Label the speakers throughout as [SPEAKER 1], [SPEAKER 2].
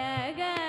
[SPEAKER 1] கனக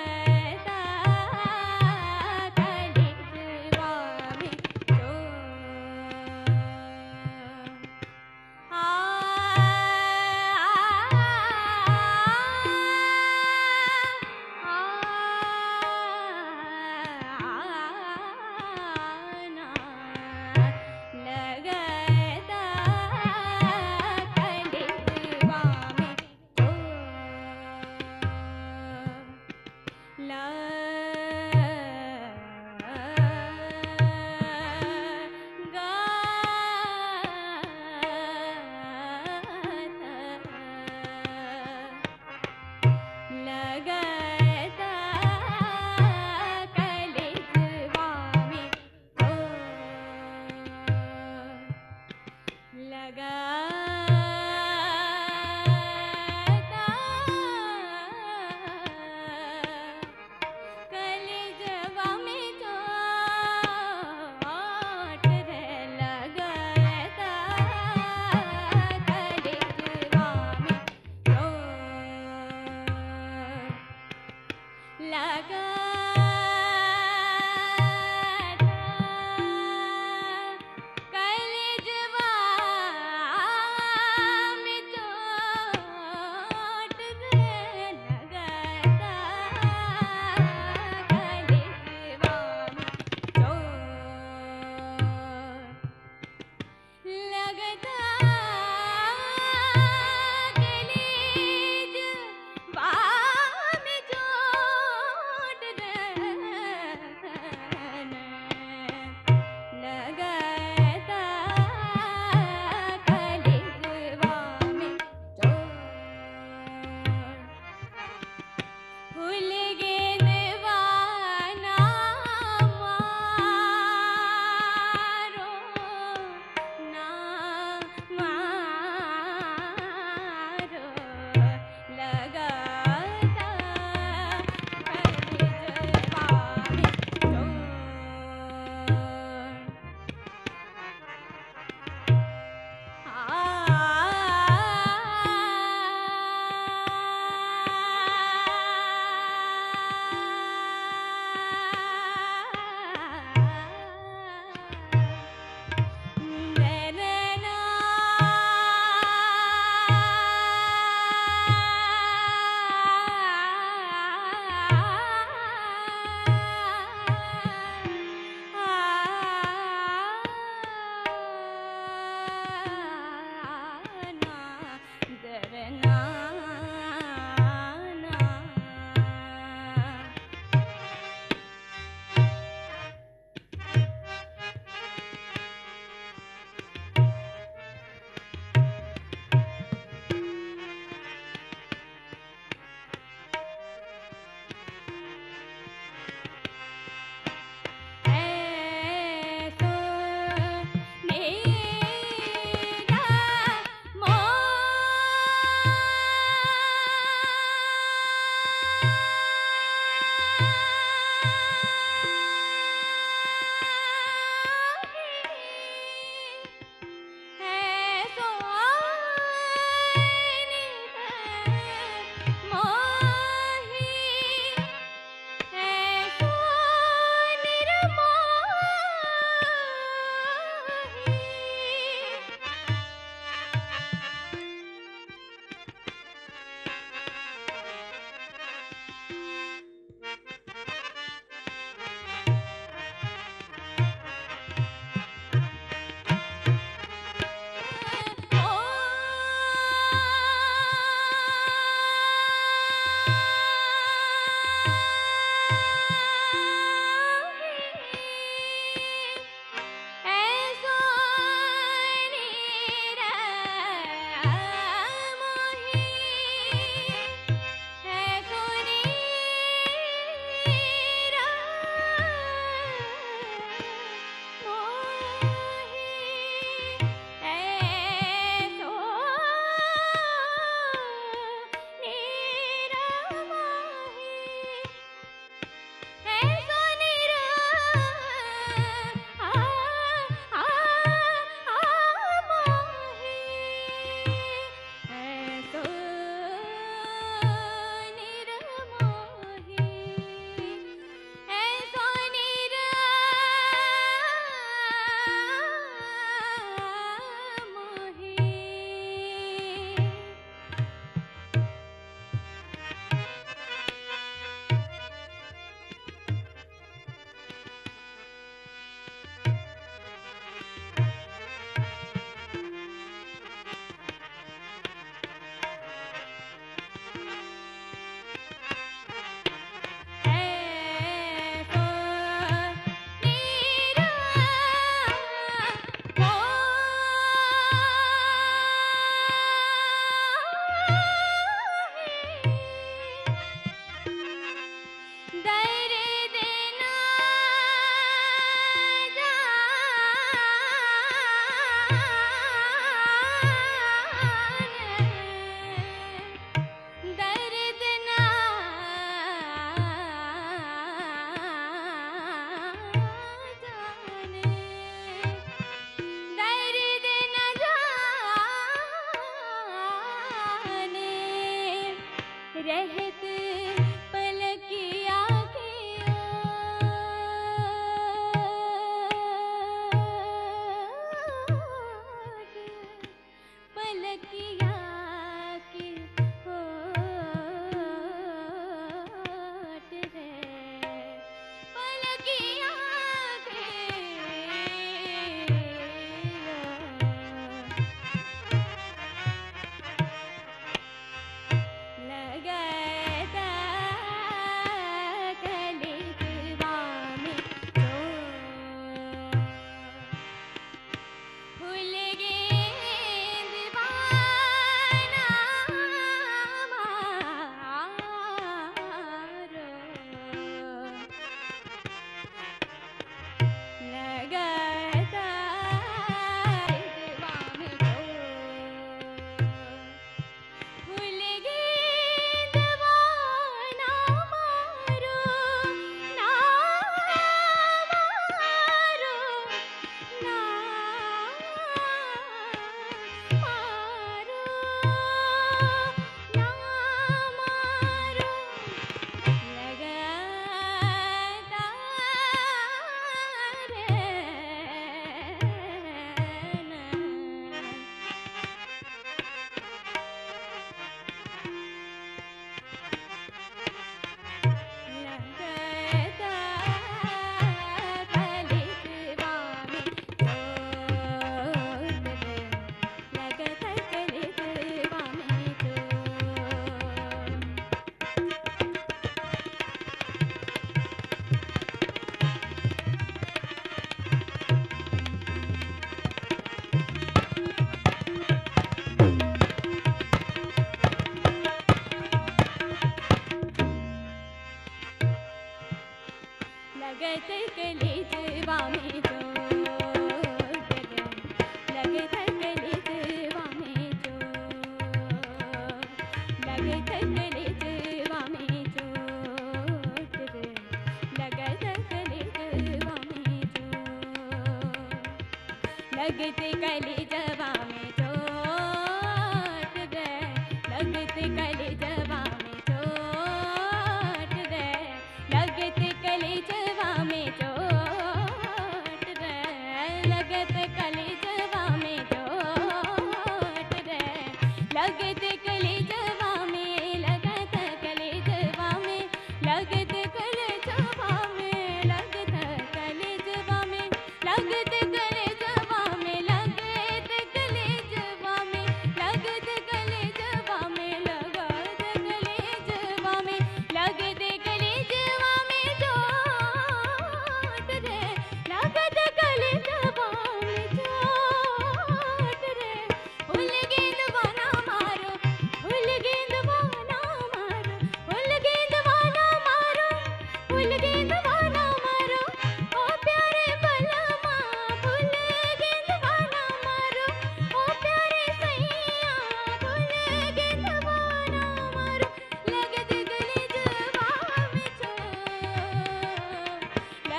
[SPEAKER 1] भगत कली जवा में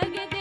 [SPEAKER 1] लगे